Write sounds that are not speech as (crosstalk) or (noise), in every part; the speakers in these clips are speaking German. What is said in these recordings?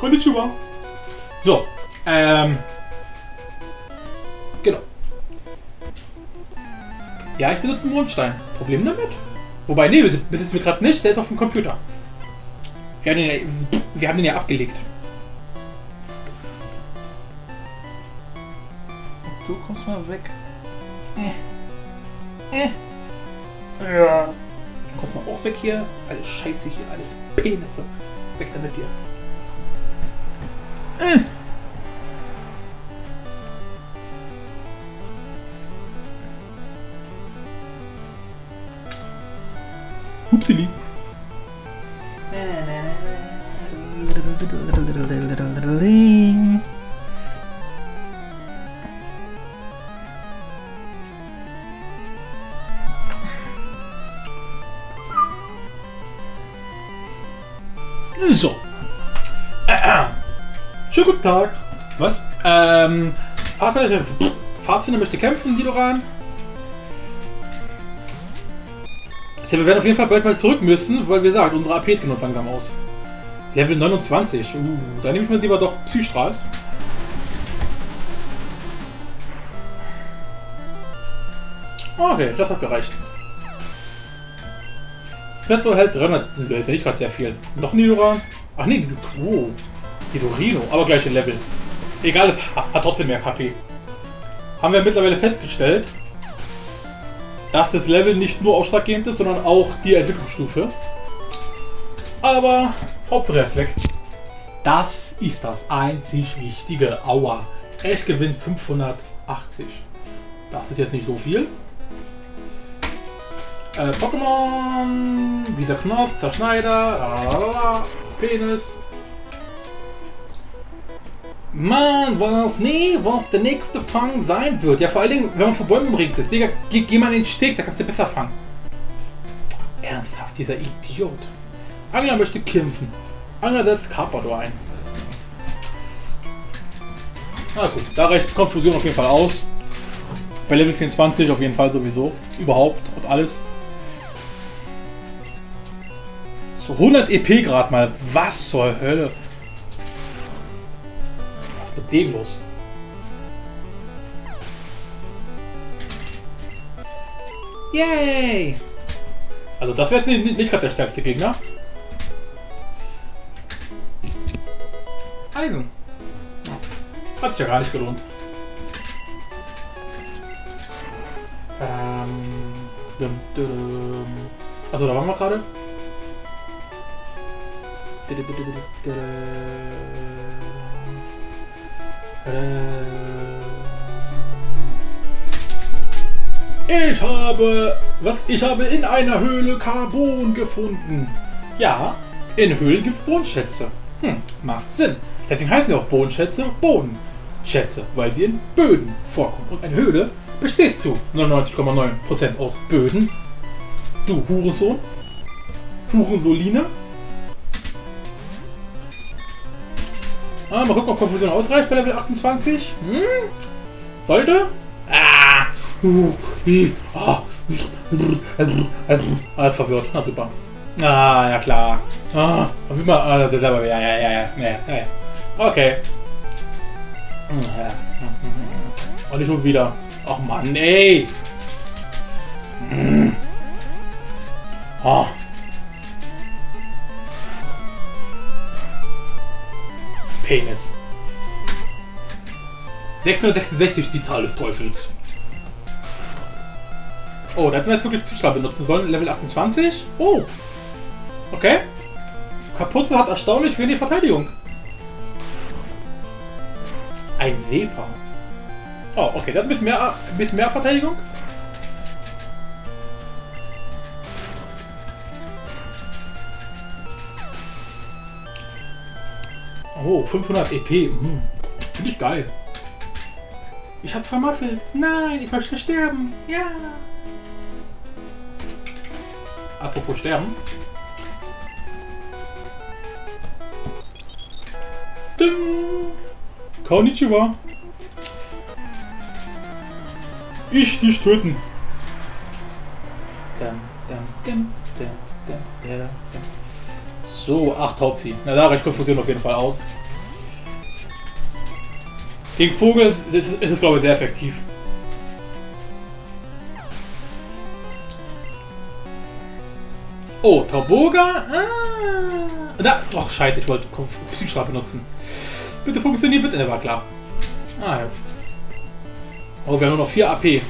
Konnichiwa. So, ähm. Genau. Ja, ich besitze einen Mondstein. Problem damit? Wobei, nee, besitzen wir gerade nicht. Der ist auf dem Computer. Wir haben den ja, wir haben den ja abgelegt. Du kommst mal weg. Äh. Äh. Ja. Du kommst mal auch weg hier. Alles Scheiße hier, alles Penisse. Weg damit dir. Äh. Hupsili. Schönen guten Tag. Was? Ähm, Pfadfinder, Pfadfinder möchte kämpfen, Nidoran. Ja, wir werden auf jeden Fall bald mal zurück müssen, weil wie gesagt, unsere AP gehen uns langsam aus. Level 29. Uh, da nehme ich mir lieber doch Psystrahl. Okay, das hat gereicht. Smetro hält 300. Das ist nicht gerade sehr viel. Noch Nidoran? Ach nee, oh. Nidorino, aber gleiche Level. Egal, es hat trotzdem mehr KP. Haben wir mittlerweile festgestellt, dass das Level nicht nur ausschlaggebend ist, sondern auch die Entwicklungsstufe. Aber Hauptsache weg. Das ist das einzig Wichtige. Aua. Ich gewinne 580. Das ist jetzt nicht so viel. Äh, Pokémon, dieser Knopf, Zerschneider, Penis. Mann, was? Nee, was der nächste Fang sein wird. Ja, vor allen Dingen, wenn man vor Bäumen umringt ist. Digga, geh, geh mal in den Steg, da kannst du besser fangen. Ernsthaft, dieser Idiot. Angler möchte kämpfen. Angler setzt Carpador ein. Na gut, da reicht Konfusion auf jeden Fall aus. Bei Level 24 auf jeden Fall sowieso. Überhaupt und alles. So 100 EP gerade mal. Was zur Hölle? Dem los? Yay! Also das wäre jetzt nicht, nicht gerade der stärkste Gegner. Eisen. Hat sich ja gar nicht gelohnt. Ähm. Achso, da waren wir gerade. Ich habe. Was? Ich habe in einer Höhle Carbon gefunden. Ja, in Höhlen gibt es Bodenschätze. Hm, macht Sinn. Deswegen heißen sie auch Bodenschätze Bodenschätze, weil sie in Böden vorkommen. Und eine Höhle besteht zu 99,9% aus Böden. Du Hurensohn. Hurensoline. Ah, mal gucken, ob Konfusion ausreicht bei Level 28. Hm? Sollte? Ah! Uh, i, oh. Alles verwirrt. Ah, super. Ah, ja klar. Ah, wie man. Ah, ja, ja, ja, ja, ja, ja. Okay. Und nicht schon wieder. Ach Mann, ey. Oh. Penis. 666, die Zahl des Teufels. Oh, da hätten wir jetzt wirklich Zuschlag benutzen sollen. Level 28. Oh. Okay. Kapuste hat erstaunlich wenig Verteidigung. Ein Weber. Oh, okay, der hat ein bisschen mehr, ein bisschen mehr Verteidigung. Oh, 500 EP. Hm. Finde geil. Ich hab's vermasselt. Nein, ich möchte sterben. Ja. Apropos sterben. Ding. Konnichiwa. Ich dich töten. So, 8 Taubsi. Na, da reicht Konfusion auf jeden Fall aus. Gegen Vogel ist es, glaube ich, sehr effektiv. Oh, Tauboga. Ah. Da. Ach, scheiße, ich wollte Psychstrahl benutzen. Bitte funktioniert, bitte. Der war klar. Ah, ja. Oh, wir haben nur noch 4 AP. Hm.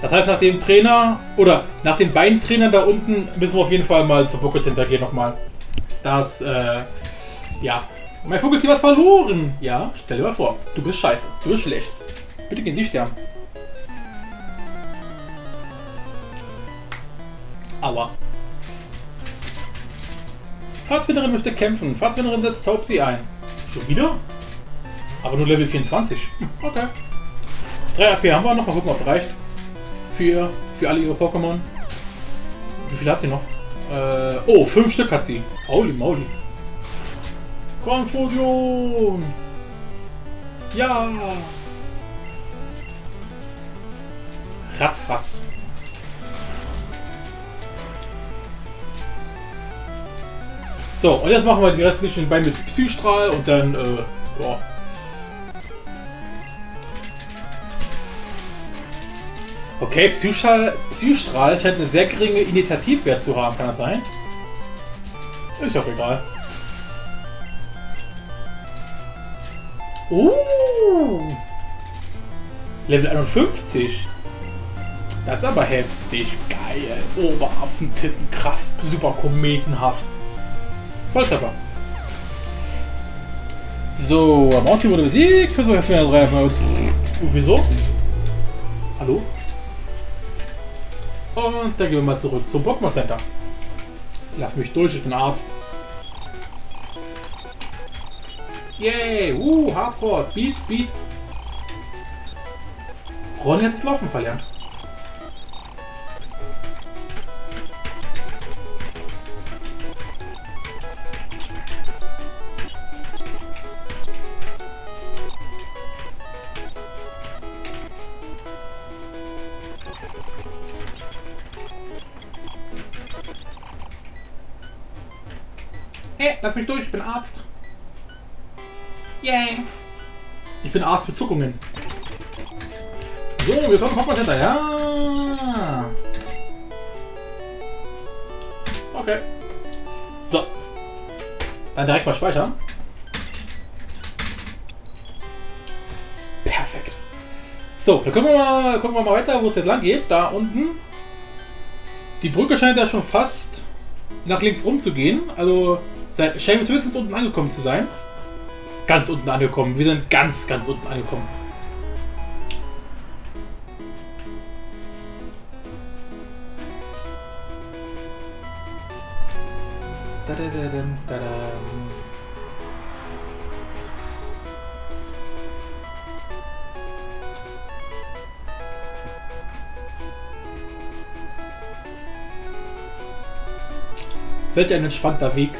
Das heißt, nach dem Trainer oder nach den beiden Trainern da unten müssen wir auf jeden Fall mal zur Pocket Center gehen nochmal. Das, äh, ja. Mein Vogeltier hat verloren. Ja, stell dir mal vor. Du bist scheiße. Du bist schlecht. Bitte gehen Sie sterben. Aua. Pfadfinderin möchte kämpfen. Pfadfinderin setzt Taubsi ein. Schon wieder? Aber nur Level 24. Hm, okay. 3 AP haben wir noch. Mal gucken, ob es reicht. Für, für alle ihre Pokémon. Wie viel hat sie noch? Äh, oh, 5 Stück hat sie. Holy moly. Konfusion! Ja! Ratzfatz. So, und jetzt machen wir die restlichen beiden mit Psystrahl und dann, äh, boah. Okay, Psystrahl, Psystrahl scheint eine sehr geringe Initiativwert zu haben, kann das sein? Ist auch egal. Uh! Level 51. Das ist aber heftig. Geil. Oberaffentitten, krass, super kometenhaft. Volltreffer. So, Monty wurde besiegt. Wieso? Hallo? Und dann gehen wir mal zurück zum Pokémon Center. Lass mich durch, ich bin Arzt. Yay! Uh, Hardcore! Speed, Speed! Ron hat Laufen verlernt. Lass mich durch, ich bin Arzt. Yay. Ich bin Arzt für Zuckungen. So, wir kommen Pokémon Center, ja. Okay. So. Dann direkt mal speichern. Perfekt. So, dann gucken wir mal, gucken wir mal weiter, wo es jetzt lang geht. Da unten. Die Brücke scheint ja schon fast nach links rum zu gehen. Also Seamus mindestens unten angekommen zu sein. Ganz unten angekommen. Wir sind ganz, ganz unten angekommen. Da -da -da -da -da. Welch ein entspannter Weg.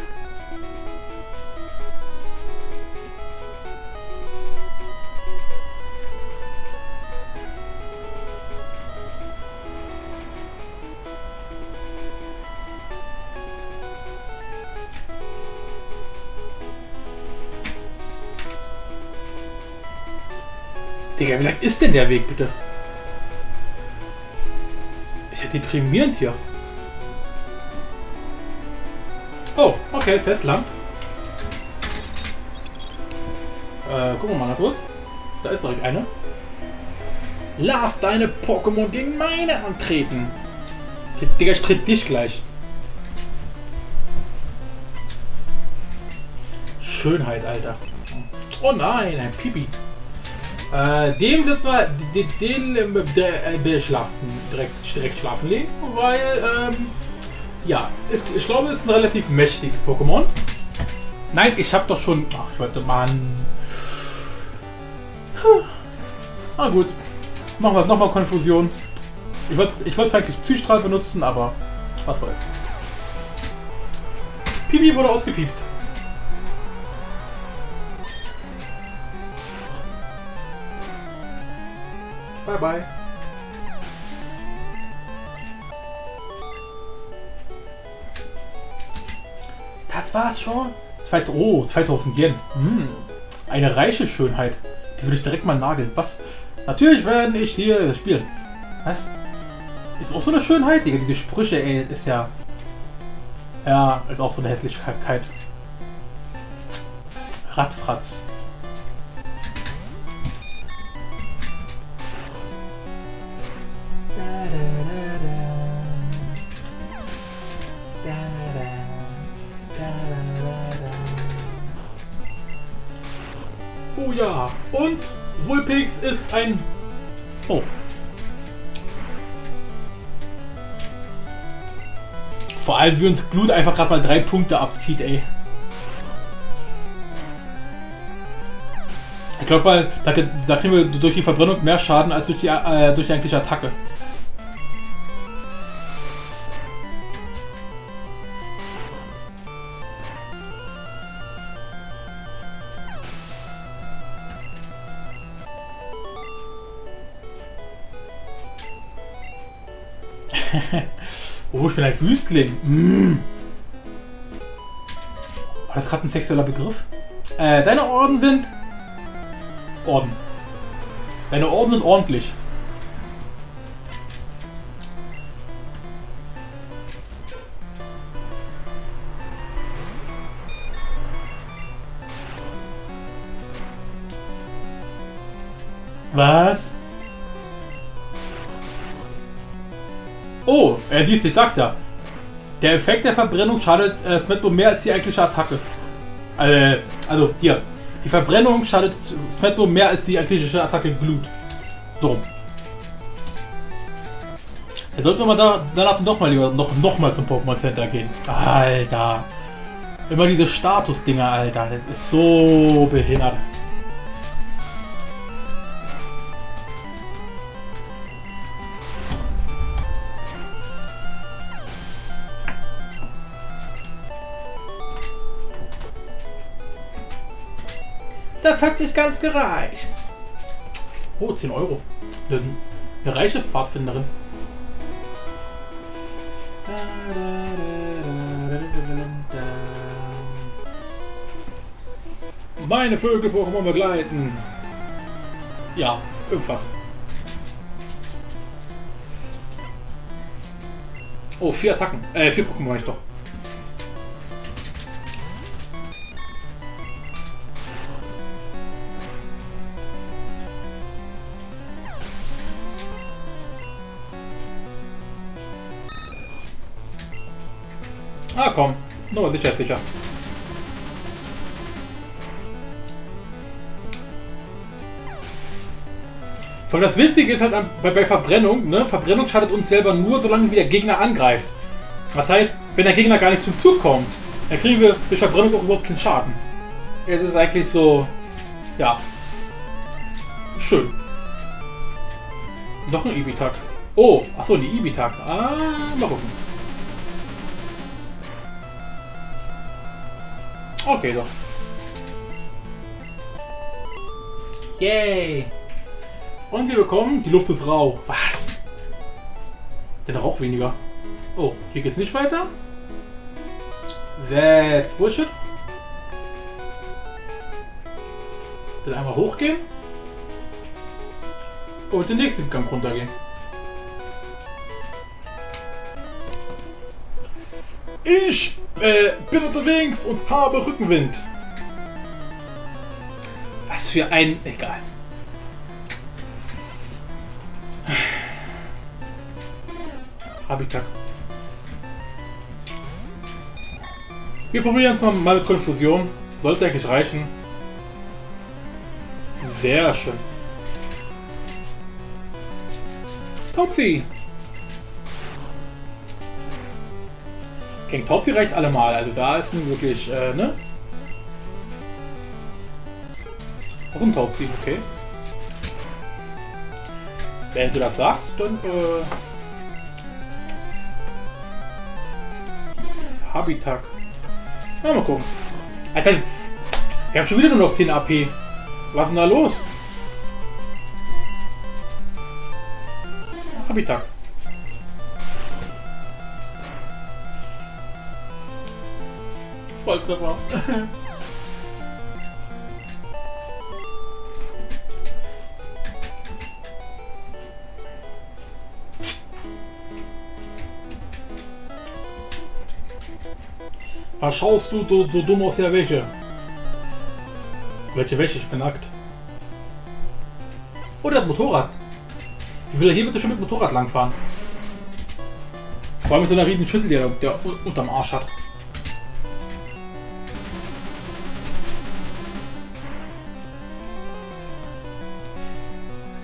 Digga, wie lang ist denn der Weg, bitte? Ist ja deprimierend hier. Oh, okay, Festland. Äh, gucken wir mal nach kurz. Da ist direkt eine. Lass deine Pokémon gegen meine antreten. Digga, ich tritt dich gleich. Schönheit, Alter. Oh nein, ein Pipi. Äh, dem setzen wir den, den äh, schlafen, direkt, direkt schlafen legen, weil, ähm, ja, ist, ich glaube, es ist ein relativ mächtiges Pokémon. Nein, ich habe doch schon, ach, ich wollte, Mann. Ah, gut. Machen wir nochmal Konfusion. Ich wollte ich wollte eigentlich Psystrahl benutzen, aber was soll's. Pipi wurde ausgepiept. Bye bye. Das war's schon. Zweit oh, 2000 Yen. Hm. Eine reiche Schönheit. Die würde ich direkt mal nageln. Was? Natürlich werde ich hier spielen. Was? Ist auch so eine Schönheit, Digga. Diese Sprüche, ey, ist ja. Ja, ist auch so eine Hässlichkeit. Radfratz. Und Vulpix ist ein... Oh. Vor allem, wie uns Glut einfach gerade mal drei Punkte abzieht, ey. Ich glaube mal, da, da, kriegen wir durch die Verbrennung mehr Schaden als durch die, äh, durch die eigentliche Attacke. (laughs) oh, ich bin ein Wüstling. Mm. War das gerade ein sexueller Begriff? Äh, deine Orden sind... Orden. Deine Orden sind ordentlich. Was? Oh, er liest, ich sag's ja. Der Effekt der Verbrennung schadet äh, Smetbo mehr als die eigentliche Attacke. Äh, also, hier. Die Verbrennung schadet Smetbo mehr als die eigentliche Attacke Glut. So. Er sollte man da danach noch mal lieber noch, noch mal zum Pokémon Center gehen. Alter. Immer diese Status-Dinger, Alter. Das ist so behindert. Das hat nicht ganz gereicht. Oh, 10 Euro. Eine, reiche Pfadfinderin. Meine Vögel Pokémon begleiten. Ja, irgendwas. Oh, vier Attacken. Äh, vier Pokémon ich doch. Nur sicher, sicher. Vor das Witzige ist halt bei, bei Verbrennung, ne? Verbrennung schadet uns selber nur, solange wie der Gegner angreift. Das heißt, wenn der Gegner gar nicht zum Zug kommt, dann kriegen wir durch Verbrennung auch überhaupt keinen Schaden. Es ist eigentlich so, ja, schön. Noch ein Ibitak. Oh, achso, die Ibitak. Ah, mal gucken. Okay, doch. Yay! Und wir bekommen, die Luft ist rau. Was? Der Rauch weniger. Oh, hier geht's nicht weiter? That's Bullshit. Dann einmal hochgehen. Und den nächsten Gang runtergehen. Ich äh, bin unterwegs und habe Rückenwind. Was für ein... Egal. Habitat. Wir probieren es mal mit Konfusion. Sollte eigentlich reichen. Sehr schön. Topsy! King Topsy reicht allemal, also da ist nun wirklich, äh, ne? Auch ein Topsy, okay. Wenn du das sagst, dann, äh... Habitat. Ja, mal gucken. Alter, wir haben schon wieder nur noch 10 AP. Was ist denn da los? Habitat. Volltreffer. Was schaust du so, so dumm aus der Wäsche? Welche Wäsche? Ich bin nackt. Oh, der hat Motorrad. Wie will er hier bitte schon mit Motorrad langfahren? Vor allem mit so einer riesigen Schüssel, die er der unterm Arsch hat.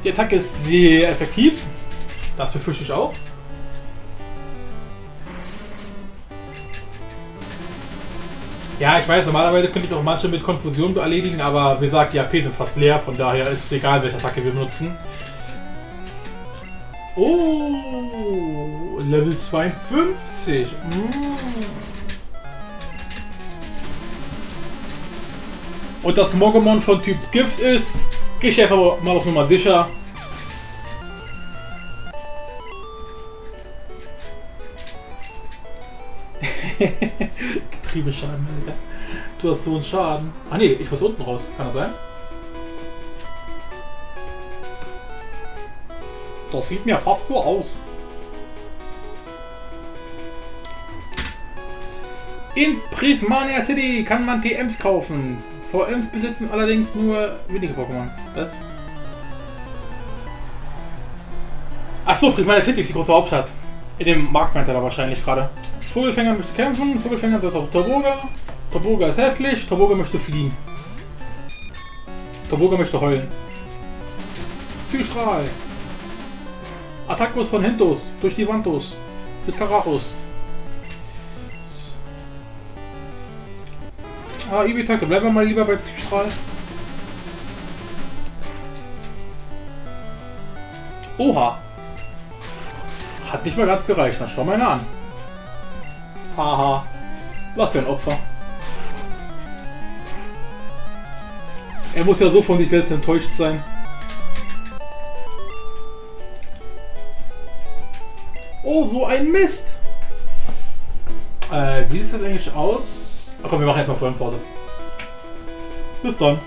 Die Attacke ist sehr effektiv. Das befürchte ich auch. Ja, ich weiß, normalerweise könnte ich auch manche mit Konfusion erledigen, aber wie gesagt, die AP sind fast leer, von daher ist es egal, welche Attacke wir benutzen. Oh, Level 52. Mm. Und das Mogomon von Typ Gift ist, ich einfach mal auf Nummer sicher. (laughs) Getriebeschaden, Alter. Du hast so einen Schaden. Ah ne, ich muss unten raus. Kann das sein? Das sieht mir fast so aus. In Prismania City kann man TMs kaufen. VMs besitzen allerdings nur wenige Pokémon. Was? Achso, Prismania City ist die große Hauptstadt. In dem Markt meint er da wahrscheinlich gerade. Vogelfänger möchte kämpfen, Vogelfänger sagt auch Toboga. Toboga ist hässlich, Toboga möchte fliehen. Toboga möchte heulen. Zielstrahl. Attackos von Hintos, durch die Wandos. Mit Karachos. Ah, Ibitak, bleiben wir mal lieber bei Zielstrahl. Oha. Hat nicht mal ganz gereicht. Na, schau mal an. Haha. Was für ein Opfer. Er muss ja so von sich selbst enttäuscht sein. Oh, so ein Mist! Äh, wie sieht das eigentlich aus? Ach komm, wir machen jetzt mal Pause. Bis dann.